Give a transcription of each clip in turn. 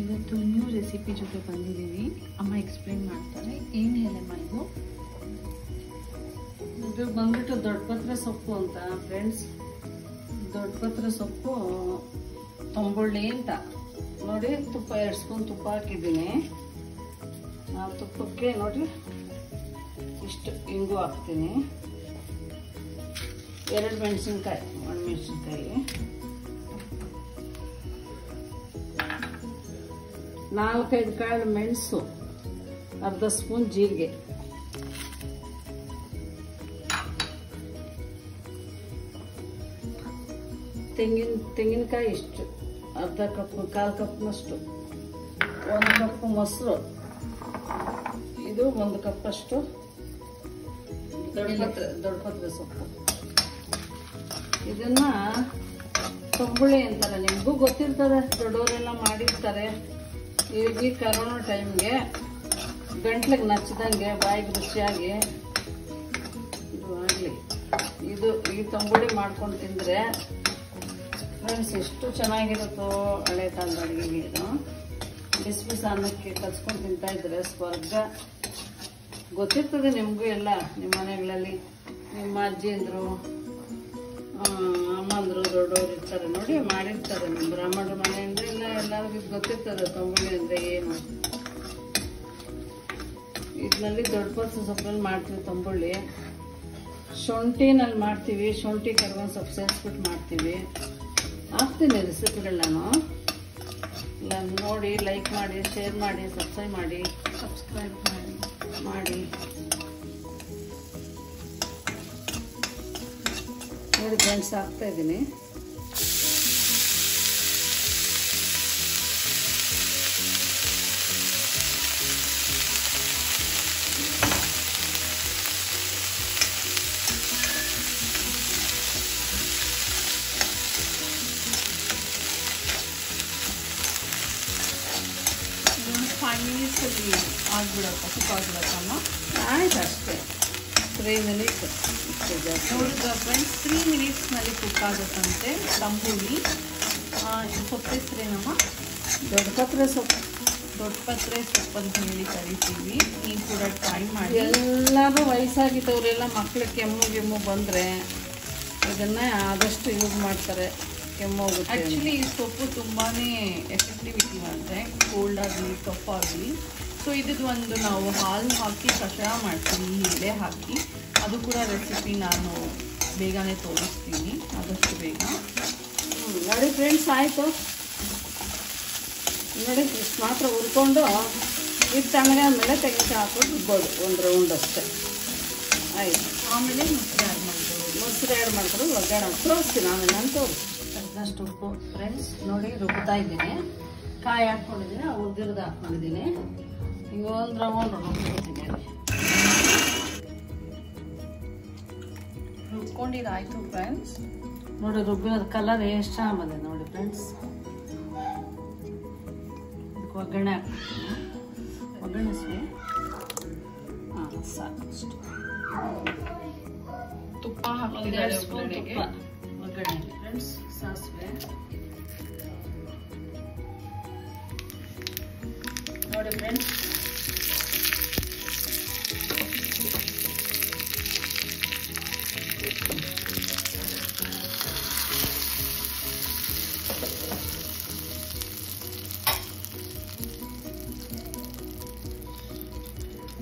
ಇವತ್ತು new recipe ಜೊತೆ ಬಂದಿದ್ದೀವಿ ಅಮ್ಮ ಎಕ್ಸ್ಪ್ಲೈನ್ ಮಾಡ್ತಾರೆ. ಏನು ಹೇಳಿ ಇದು ಬಂದ್ಬಿಟ್ಟು ದೊಡ್ಡಪತ್ರ ಸೊಪ್ಪು ಅಂತ ಫ್ರೆಂಡ್ಸ್ ದೊಡ್ಡಪತ್ರ ಸೊಪ್ಪು ತಂಬುಳ್ಳಿ ಅಂತ. ನೋಡಿ, ತುಪ್ಪ ಎಡ್ಸ್ಕೊಂಡು ತುಪ್ಪ ಹಾಕಿದ್ದೀನಿ. ಆ ತುಪ್ಪಕ್ಕೆ ನೋಡಿ, ಇಷ್ಟು ಇಂಗು ಹಾಕ್ತೀನಿ. ಎರಡು ಮೆಣಸಿನ್ಕಾಯಿ ಒಣ ಮೆಣಸಿನ್ಕಾಯಿ. ನಾಲ್ಕೈದು ಕಾಳು ಮೆಣಸು, ಅರ್ಧ ಸ್ಪೂನ್ ಜೀರಿಗೆ. ತೆಂಗಿನ, ತೆಂಗಿನಕಾಯಿ ಇಷ್ಟು, ಅರ್ಧ ಕಪ್, ಕಾಲು ಕಪ್ನಷ್ಟು. ಒಂದು ಕಪ್ ಮೊಸರು, ಇದು ಒಂದು ಕಪ್ಪಷ್ಟು. ದೊಡ್ಡಪತ್ರೆ ದೊಡ್ಡಪತ್ರೆ ಸೊಪ್ಪು. ಇದನ್ನ ತಂಬುಳಿ ಅಂತಾರೆ. ನಿಮಗೂ ಗೊತ್ತಿರ್ತದೆ, ದೊಡ್ಡವರೆಲ್ಲ ಮಾಡಿರ್ತಾರೆ. ಈ ಕರೋನಾ ಟೈಮ್ಗೆ ಗಂಟ್ಲಿಗೆ ನಚ್ಚದಂಗೆ ಬಾಯಿಗೆ ರುಚಿಯಾಗಿ ಇದು ಆಗಲಿ. ಇದು ಈ ತಂಬುಳಿ ಮಾಡ್ಕೊಂಡು ತಿಂದರೆ ಫ್ರೆಂಡ್ಸ್ ಎಷ್ಟು ಚೆನ್ನಾಗಿರುತ್ತೋ ಹಳೆ ಕಾಲದ ಅಡುಗೆಗೆ ಇದು. ಬಿಸಿ ಬಿಸಿ ಅನ್ನಕ್ಕೆ ಕಲ್ಸ್ಕೊಂಡು ತಿಂತಾ ಇದ್ರೆ ಸ್ವರ್ಗ. ಗೊತ್ತಿರ್ತದೆ ನಿಮಗೂ ಎಲ್ಲ, ನಿಮ್ಮ ಮನೆಗಳಲ್ಲಿ. ನಿಮ್ಮ ಅಜ್ಜಿಂದ್ರು ಅಮ್ಮಂದ್ರು ದೊಡ್ಡವರು ಇರ್ತಾರೆ ನೋಡಿ ಮಾಡಿರ್ತಾರೆ ನಮ್ಮ ಬ್ರಾಹ್ಮಣರ ಮನೆ ಅಂದ್ರೆ ಎಲ್ಲ ಎಲ್ಲರಿಗೂ ಗೊತ್ತಿರ್ತದೆ ತಂಬುಳಿ ಅಂದರೆ ಏನು. ಇದರಲ್ಲಿ ದೊಡ್ಡ ಪರ್ಸು ಸೊಪ್ಪಲ್ಲಿ ಮಾಡ್ತೀವಿ ತಂಬುಳ್ಳಿ ಶುಂಠಿನಲ್ಲಿ ಮಾಡ್ತೀವಿ ಶುಂಠಿ ಕರ್ಗೊಂಡು ಸೊಪ್ಪು ಸೇರಿಸ್ಬಿಟ್ಟು ಮಾಡ್ತೀವಿ. ಹಾಕ್ತೀನಿ ರೆಸಿಪಿಗಳು ನಾನು. ನಾನು ನೋಡಿ ಲೈಕ್ ಮಾಡಿ ಶೇರ್ ಮಾಡಿ ಸಬ್ಸ್ಕ್ರೈಬ್ ಮಾಡಿ. ಸಬ್ಸ್ಕ್ರೈಬ್ ಮಾಡಿ. ಮಾಡಿ. ನೋಡಿ ಫ್ರೆಂಡ್ಸ್ ಹಾಕ್ತಾ ಇದ್ದೀನಿ ಒಂದು ಫೈವ್ ಮಿನಿಟ್ಸಲ್ಲಿ ಆಗ್ಬಿಡತ್ತ ಕುಕ್ ಆಗ್ಬಿಡತ್ತಮ್ಮ ಆಯ್ತು ಅಷ್ಟೇ ಜಾಸ್ತಿ ನೋಡಿದ ಫ್ರೆಂಡ್ಸ್ ತ್ರೀ ಮಿನಿಟ್ಸ್ನಲ್ಲಿ ಕುಕ್ ಆಗುತ್ತಂತೆ ತಂಬೂಲಿ ಸೊಪ್ಪು ನಮ್ಮ ದೊಡ್ಡ ಪತ್ರೆ ಸೊಪ್ಪು. ದೊಡ್ಡ ಪತ್ರೆ ಸೊಪ್ಪು ಅಂತ ಹೇಳಿ ಕರಿತೀವಿ. ನೀವು ಕೂಡ ಟ್ರೈ ಮಾಡಿ. ಎಲ್ಲರೂ ವಯಸ್ಸಾಗಿದ್ದವರೆಲ್ಲ ಮಕ್ಕಳು ಕೆಮ್ಮು ಗಿಮ್ಮು ಬಂದರೆ ಇದನ್ನು ಆದಷ್ಟು ಯೂಸ್ ಮಾಡ್ತಾರೆ. ಕೆಮ್ಮು ಹೋಗುತ್ತೆ. ಆ್ಯಕ್ಚುಲಿ ಈ ಸೊಪ್ಪು ತುಂಬಾ ಎಫೆಕ್ಟಿವಿಟಿ ಮಾಡುತ್ತೆ ಕೋಲ್ಡ್ ಆಗಲಿ ಕಫ್ ಆಗಲಿ. ಸೊ ಇದ್ದು ಒಂದು ನಾವು ಹಾಲು ಹಾಕಿ ಕಷಾಯ ಮಾಡ್ತೀವಿ ಎಲೆ ಹಾಕಿ. ಅದು ಕೂಡ ರೆಸಿಪಿ ನಾನು ಬೇಗನೆ ತೋರಿಸ್ತೀನಿ. ಆದಷ್ಟು ಬೇಗ. ನೋಡಿ ಫ್ರೆಂಡ್ಸ್ ಆಯಿತು. ನೋಡಿ ಇಷ್ಟು ಮಾತ್ರ ಹುರ್ಕೊಂಡು ಇದು ಆಮೇಲೆ ತೆಂಗಿನಕಾಯಿ ಹಾಕೊಂಡು ರುಬ್ಬೋದು. ಒಂದು ರೌಂಡ್ ಅಷ್ಟೇ. ಆಯಿತು. ಆಮೇಲೆ ಮೊಸರು ಆ್ಯಡ್ ಮಾಡ್ಬೋದು. ಮೊಸರು ಆ್ಯಡ್ ಮಾಡ್ತಾರೆ ಒಗ್ಗರಣೆ ತೋರಿಸ್ತೀನಿ ಆಮೇಲೆ ನಾನು ತೋರಿಸ್ತೀನಿ ಅದಷ್ಟು ಉಪ್ಪು. ಫ್ರೆಂಡ್ಸ್ ನೋಡಿ ರುಬ್ತಾ ಇದ್ದೀನಿ. ಕಾಯಿ ಹಾಕ್ಕೊಂಡಿದ್ದೀನಿ ಹುರಿದಿರೋದು ಹಾಕ್ಕೊಂಡಿದ್ದೀನಿ. ಒಂದು ರೌಂಡ್ ರುಬ್ಬಿದ್ದೀನಿ ರುಬ್ಕೊಂಡಿದ್ದಾಯ್ತು ಫ್ರೆಂಡ್ಸ್ ನೋಡಿ ರುಬ್ಬಿರೋದು ಕಲರ್ ಎಷ್ಟು ಆಗಿದೆ ನೋಡಿ ಫ್ರೆಂಡ್ಸ್ ಇದಕ್ಕೆ ಒಗ್ಗರಣೆ ಹಾಕ್ಬಿಡ್ತೀನಿ. ಒಗ್ಗರಣೆ ಹಾಂ ಸಾಕು ಅಷ್ಟು. ತುಪ್ಪ ಹಾಕಿದ್ದಾರೆ ತುಪ್ಪ. ಒಗ್ಗರಣೆ ಫ್ರೆಂಡ್ಸ್ ಸಾಸಿವೆ. ನೋಡಿ ಫ್ರೆಂಡ್ಸ್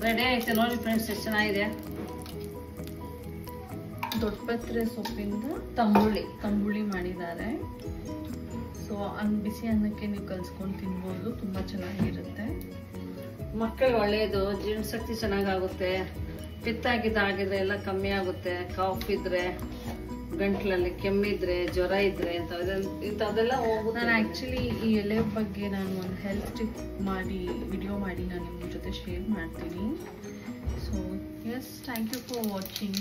ರೆಡಿ ಆಯ್ತು ನೋಡಿ ಫ್ರೆಂಡ್ಸ್ ಎಷ್ಟು ಚೆನ್ನಾಗಿದೆ? ದೊಡ್ಡಪತ್ರೆ ಸೊಪ್ಪಿಂದ ತಂಬುಳಿ ತಂಬುಳಿ ಮಾಡಿದ್ದಾರೆ. ಸೊ ಅನ್ ಬಿಸಿ ಅನ್ನಕ್ಕೆ ನೀವು ಕಲ್ಸ್ಕೊಂಡು ತಿನ್ಬೋದು ತುಂಬ ಚೆನ್ನಾಗಿರುತ್ತೆ. ಮಕ್ಕಳಿಗೆ ಒಳ್ಳೆಯದು ಜೀರ್ಣಶಕ್ತಿ ಚೆನ್ನಾಗಾಗುತ್ತೆ. ಪಿತ್ತಾಗಿದ್ದು ಆಗಿದ್ರೆ ಎಲ್ಲ ಕಮ್ಮಿ ಆಗುತ್ತೆ. ಕಾಫ್ ಇದ್ರೆ, ಗಂಟ್ಲಲ್ಲಿ ಕೆಮ್ಮಿದ್ರೆ ಜ್ವರ ಇದ್ರೆ, ಇಂಥದ್ದೆಲ್ಲ ಹೋಗುತ್ತೆ. ನಾನು ಆ್ಯಕ್ಚುಲಿ ಈ ಎಲೆ ಬಗ್ಗೆ ನಾನು ಒಂದು ಹೆಲ್ತ್ ಟಿಪ್ ಮಾಡಿ ವಿಡಿಯೋ ಮಾಡಿ ನಾನು ನಿಮ್ಮ ಜೊತೆ ಶೇರ್ ಮಾಡ್ತೀನಿ. So yes thank you for watching